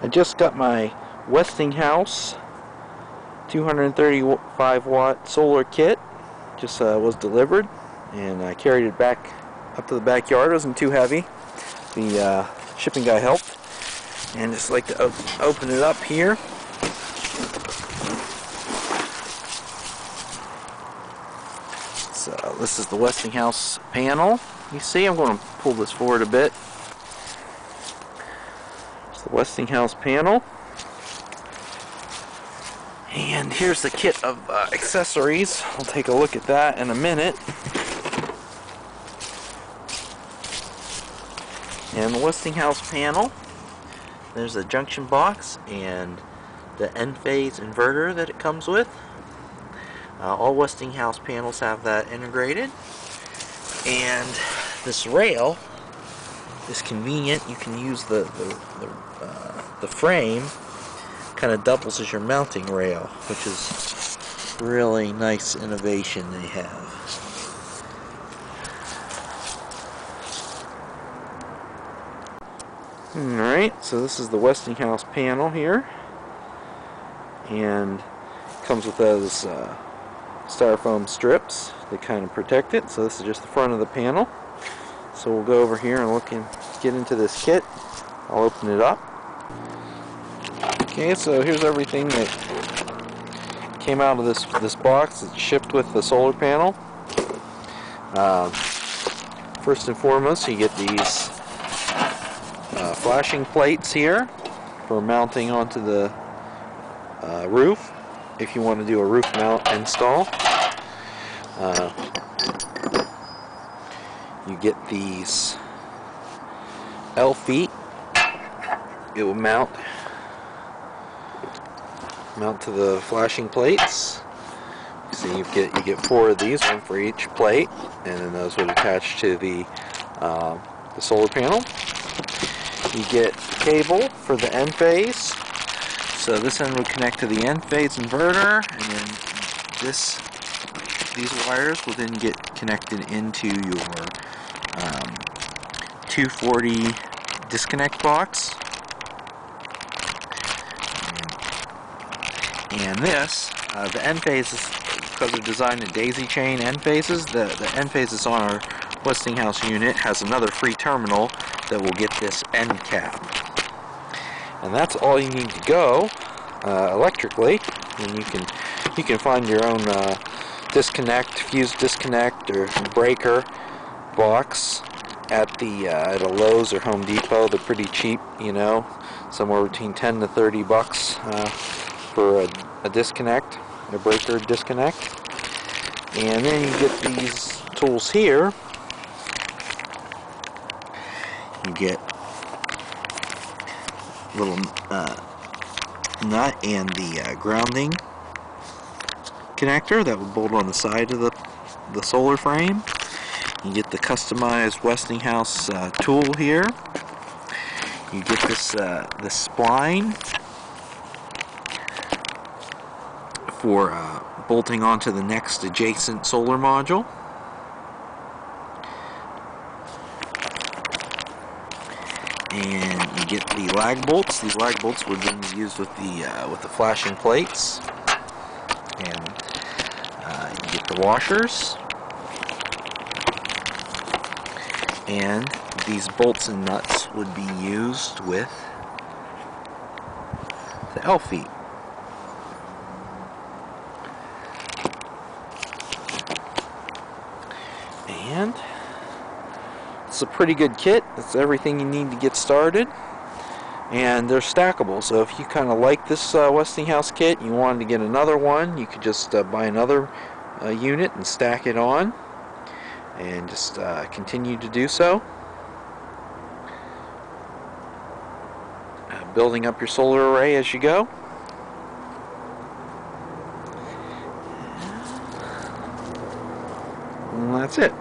I just got my Westinghouse 235 watt solar kit. Just uh, was delivered and I carried it back up to the backyard. It wasn't too heavy. The uh, shipping guy helped and just like to op open it up here. So this is the Westinghouse panel. You see I'm going to pull this forward a bit the Westinghouse panel and here's the kit of uh, accessories. I'll take a look at that in a minute. And the Westinghouse panel. There's a junction box and the Enphase inverter that it comes with. Uh, all Westinghouse panels have that integrated. And this rail is convenient. You can use the, the, the, uh, the frame kind of doubles as your mounting rail, which is really nice innovation they have. Alright, so this is the Westinghouse panel here. And comes with those uh, styrofoam strips that kind of protect it. So this is just the front of the panel. So we'll go over here and look and get into this kit. I'll open it up. Okay, so here's everything that came out of this this box. It's shipped with the solar panel. Uh, first and foremost, you get these uh, flashing plates here for mounting onto the uh, roof if you want to do a roof mount install. Uh, you get these L feet. It will mount mount to the flashing plates. So you get you get four of these, one for each plate, and then those would attach to the uh, the solar panel. You get cable for the Enphase. So this end would connect to the Enphase inverter, and then this these wires will then get connected into your um, 240 disconnect box. And this, uh, the Enphase is, because they're designed in daisy chain Enphases, the, the Enphases on our Westinghouse unit has another free terminal that will get this end cap. And that's all you need to go uh, electrically. And you can you can find your own uh, disconnect, fuse disconnect, or breaker box at the uh, at a Lowe's or Home Depot. They're pretty cheap, you know, somewhere between 10 to 30 bucks uh, for a, a disconnect, a breaker disconnect. And then you get these tools here. You get little uh, nut and the uh, grounding connector that will bolt on the side of the, the solar frame. You get the customized Westinghouse uh, tool here. You get this uh, this spline for uh, bolting onto the next adjacent solar module. And you get the lag bolts. These lag bolts then be used with the uh, with the flashing plates. And uh, you get the washers. And these bolts and nuts would be used with the L feet. And it's a pretty good kit. It's everything you need to get started. And they're stackable, so if you kind of like this uh, Westinghouse kit, and you wanted to get another one, you could just uh, buy another uh, unit and stack it on and just uh, continue to do so. Uh, building up your solar array as you go. And that's it.